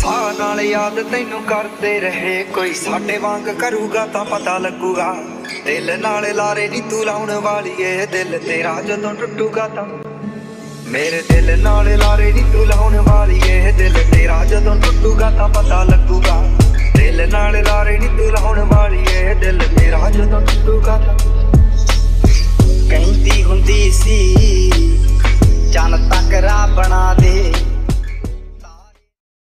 ਸਾਹ ਨਾਲ ਯਾਦ ਤੈਨੂੰ ਕਰਦੇ ਰਹੇ। ਕੋਈ ਸਾਡੇ ਵਾਂਗ ਕਰੂਗਾ ਤਾਂ ਪਤਾ ਲੱਗੂਗਾ। ਦਿਲ ਨਾਲ ਲਾਰੇ ਨੀ ਤੂੰ ਲਾਉਣ ਵਾਲੀ ਏ। ਦਿਲ ਤੇਰਾ ਜਦੋਂ ਟੁੱਟੂਗਾ ਤਾਂ ਮੇਰੇ ਦਿਲ ਨਾਲ ਲਾਰੇ ਨੀ ਤੂੰ ਲਾਉਣ ਵਾਲੀ ਏ। ਦਿਲ ਤੇਰਾ ਜਦੋਂ ਟੁੱਟੂਗਾ ਤਾਂ ਪਤਾ ਲੱਗੂਗਾ। ਦਿਲ ਨਾਲ ਲਾਰੇ ਨੀ ਤੂੰ ਲਾਉਣ ਵਾਲੀ ਏ। ਦਿਲ ਤੇਰਾ ਜਦੋਂ ਟੁੱਟੂਗਾ ਤਾਂ